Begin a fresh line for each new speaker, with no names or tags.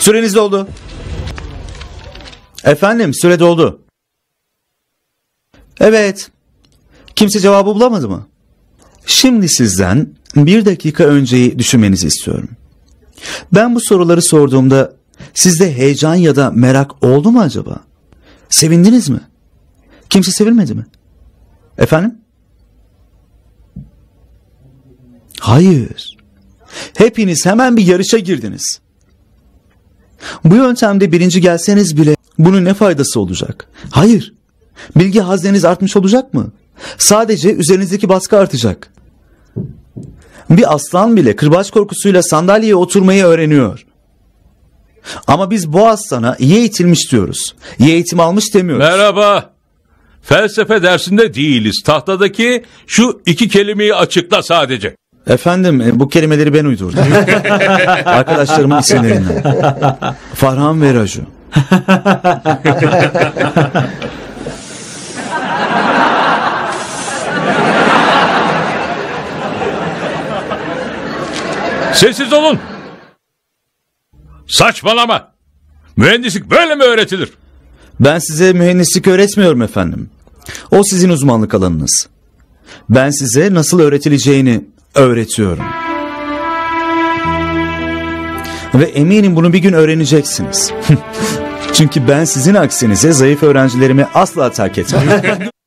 Süreniz doldu. Efendim süre doldu. Evet. Kimse cevabı bulamadı mı? Şimdi sizden bir dakika önceyi düşünmenizi istiyorum. Ben bu soruları sorduğumda sizde heyecan ya da merak oldu mu acaba? Sevindiniz mi? Kimse sevilmedi mi? Efendim? Hayır. Hepiniz hemen bir yarışa girdiniz. Bu yöntemde birinci gelseniz bile bunun ne faydası olacak? Hayır. Bilgi hazneniz artmış olacak mı? Sadece üzerinizdeki baskı artacak. Bir aslan bile kırbaç korkusuyla sandalyeye oturmayı öğreniyor. Ama biz bu aslana iyi eğitilmiş diyoruz. İyi eğitim almış demiyoruz.
Merhaba. Felsefe dersinde değiliz. Tahtadaki şu iki kelimeyi açıkla sadece.
Efendim e, bu kelimeleri ben uydurdum. Arkadaşlarımın isimlerinden. Farhan ve Raju.
Sessiz olun. Saçmalama. Mühendislik böyle mi öğretilir?
Ben size mühendislik öğretmiyorum efendim. O sizin uzmanlık alanınız. Ben size nasıl öğretileceğini öğretiyorum. Ve eminim bunu bir gün öğreneceksiniz. Çünkü ben sizin aksinize zayıf öğrencilerimi asla terk etmem.